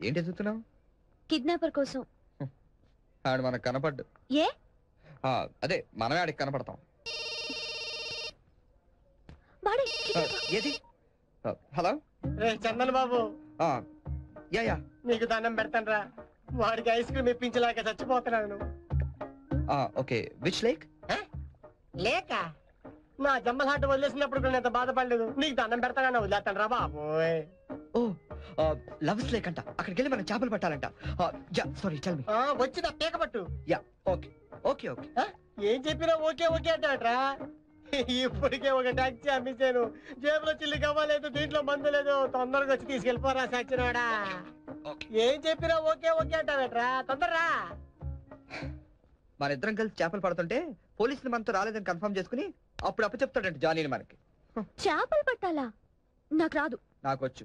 ఏంటి ఎదుగుతున్నావు? కిడ్నాపర్ కోసం. ఆడు మనకు కనపడ్డు. ఏ? ఆ, అదే మనమే ఆడికి కనపడతాం. వాడే ఆ, ఏది? ఆ, హలో? రే చందన్ బాబు. ఆ, యా యా. నీకు దండం పెడతాను రా వాడికి ఐస్ క్రీమ్ ఇప్పించలేక చచ్చిపోతున్నాను ఆ, ఓకే. విచ్ లేక్ లేక? నా జమ్మల్ హాట్ వదిలేసినప్పుడు కూడా నేను ఎంత బాధపడలేదు. నీకు దండం పెడతానని వదిలేస్తాను రా బాబోయ్. ఓ లవ్స్ లేక్ అంట. అక్కడికి వెళ్ళి మనం చేపలు పట్టాలంట. సారీ చల్ మీ ఆ, వచ్చి నా పీక పట్టు యా ఓకే. Okay okay. ఏం చెప్పినా ఓకే ఓకే అంటాడ్రా ఇప్పటికే ఒక టాక్సీ అమ్మించాను జేబులో చిల్లి కావాలేదు దీంట్లో మందు లేదు. తొందరగా వచ్చి తీసుకెళ్ళిపోరా సచ్చినోడా. ఓకే. ఏం చెప్పినా ఓకే ఓకే అంటావేట్రా? తొందరరా. మన ఇద్దరం కలిసి చేపలు పడుతుంటే పోలీసులు మనతో రాలేదని కన్ఫర్మ్ చేసుకుని అప్పుడు అప్పు చెప్తాడంట జానీని మనకి. చేపలు పట్టాలా? నాకు రాదు. నాకు వచ్చు?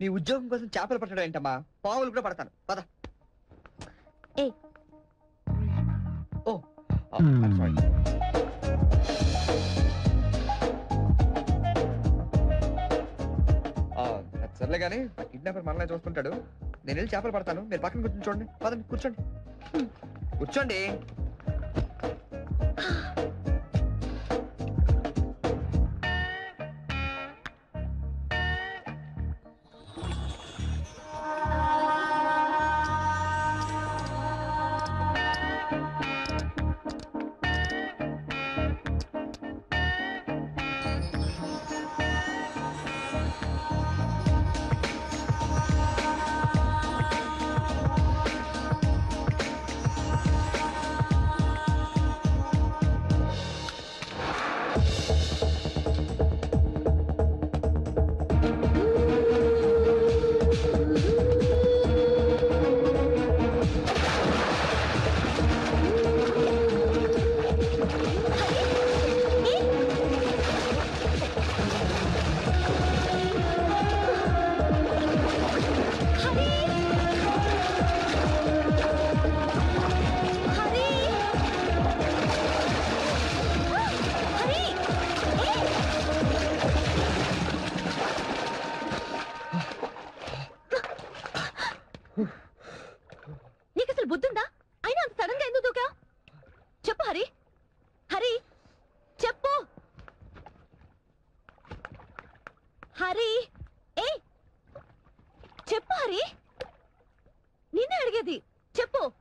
నీ ఉద్యోగం కోసం చేపలు పట్టడం ఏంటమ్మా? పాములు కూడా పడతాను. పద. ఓ. అది సర్లే కానీ కిడ్నాపర్ మనల్ని చూస్తుంటాడు. నేను వెళ్ళి చేపలు పడతాను. మీరు పక్కన కూర్చొని చూడండి. పదండి కూర్చోండి. కూర్చోండి. నిన్నే అడిగేది. చెప్పు.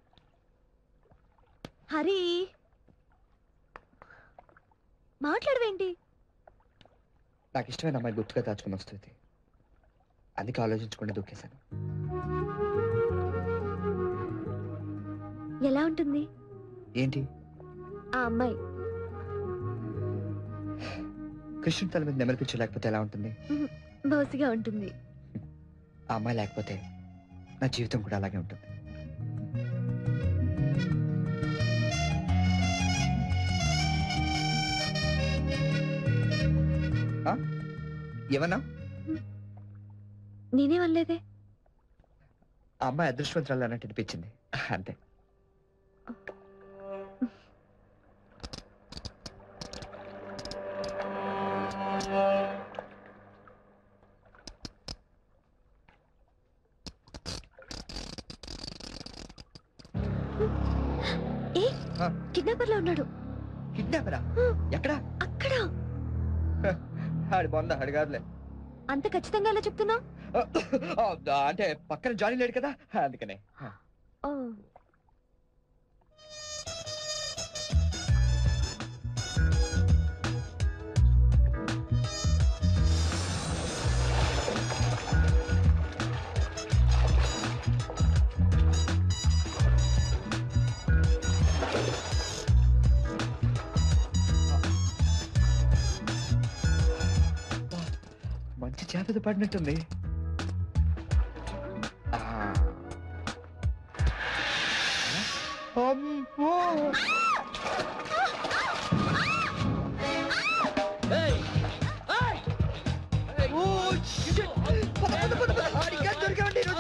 హరి. మాట్లాడవేంటి? నాకు ఇష్టమైన అమ్మాయి గుర్తుగా దాచుకుని వస్తుంది అందుకే ఆలోచించకుండా దూకేశాను. ఎలా ఉంటుంది? ఏంటి? ఆ అమ్మాయి. కృష్ణుడి తల మీద నెమలిపించు లేకపోతే ఎలా ఉంటుంది? బోసిగా ఉంటుంది. ఆ అమ్మాయి లేకపోతే నా జీవితం కూడా అలాగే ఉంటుంది? ఏమన్నా? నేనే వనలేదే ఆ అమ్మాయి అదృష్టవంతురాలు అన్నట్టు అనిపించింది. అంతే. కిడ్నాపర్లో ఉన్నాడు. కిడ్నాపరా? ఎక్కడా? అక్కడ. ఆడి బొంద కాదులే. అంత ఖచ్చితంగా ఎలా చెప్తున్నా అంటే పక్కన జానీ లేడు కదా? అందుకనే.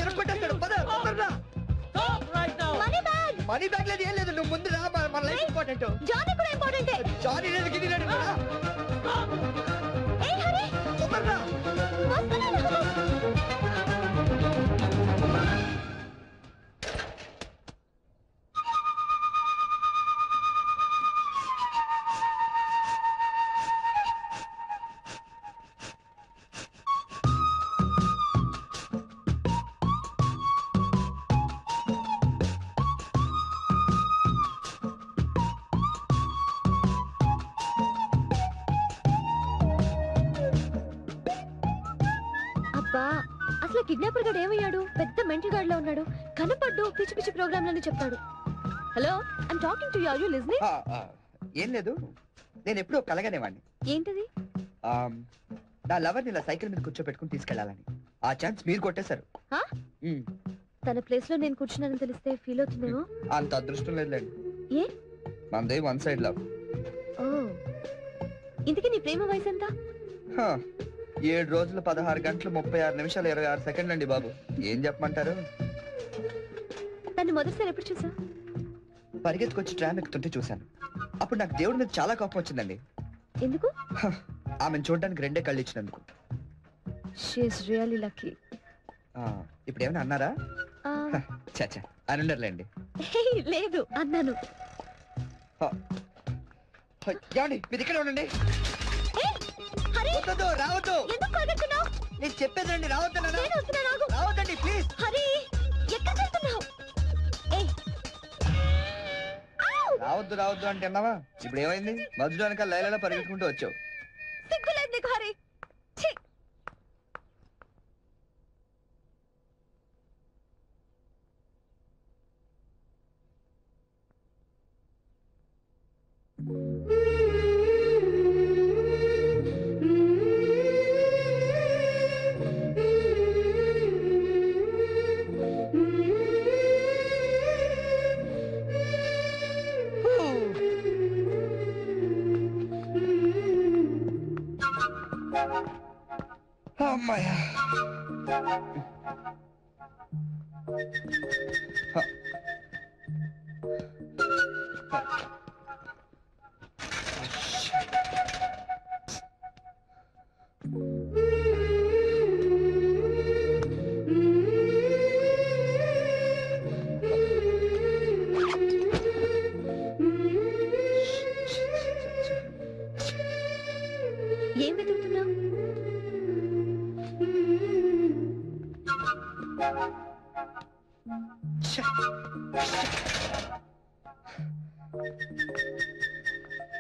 ఇరగొట్టేస్తాడు. పద, తొందరగా. మనీ బ్యాగ్ మనీ బ్యాగ్ లేదు ఏం లేదు. నువ్వు ముందు రా మన- లైఫ్ ఇంపార్టెంట్ జానీ కూడా ఇంపార్టెంటే జానీ లేదు గిన్ని కిడ్నాపర్ గడు ఏమయ్యాడు? పెద్ద మెంటల్ గార్డ్లో ఉన్నాడు. కనపడ్డు పిచ్చి పిచ్చి ప్రోగ్రాంలని చెప్తాడు hello I'm talking to you are you listening ఆ, ఆ, ఏం లేదు. నేను ఎప్పుడూ కలగనేవాడిని ఏంటది? ఆమ్, నా లవర్ని ఇలా సైకిల్ మీద కూర్చోబెట్టుకుని తీసుకెళ్ళాలని ఆ ఛాన్స్ మీరు కొట్టేశారు? ఉమ్, తన ప్లేస్లో నేను కూర్చున్నానని తెలిస్తే ఫీల్ అవుతుందేమో? అంత అదృష్టం లేదులేండి. ఏ? మనదే వన్ సైడ్ లవ్. ఓ. ఇంతకీ నీ ప్రేమ వయసు ఎంత? హా, ఏడు రోజులు పదహారు గంటలు ముప్పై ఆరు నిమిషాలు ఇరవై ఆరు సెకండ్లు అండి బాబు. ఏం చెప్పమంటారు? మొదటిసారి ఎప్పుడు చూసా పరిగెత్తుకొచ్చి ట్రామ్ ఎక్కుతుంటే చూశాను. అప్పుడు నాకు దేవుడి మీద చాలా కోపం వచ్చిందండి. ఎందుకు? ఆమెను చూడడానికి రెండే కళ్ళు ఇచ్చినందుకు. షీఈస్ రియల్లీ లక్కీ ఆ, ఇప్పుడు ఏమైనా అన్నారా చచ్చా అని ఉండర్లేండి. లేదు అన్నాను. హ, ఏమండి మీరు ఇక్కడే ఉండండి. వద్దొద్దు రావద్దు? ఎందుకు నేను రావద్దండి ప్లీజ్. హరి ఎక్కడికి వెళ్తున్నావు? ఏయ్. ఆవ్! రావద్దు రావద్దు అంటే అన్నావా ఇప్పుడు ఏమైంది? మధుడు వెనక లైలలో పరిగెత్తుకుంటూ వచ్చావు. సిగ్గులేదు నీకు హరి. ఛీ! అమ్మాయ్యా హ. ఏం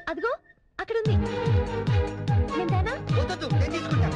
అదిగో అక్కడ ఉంది తీసుకుంటా.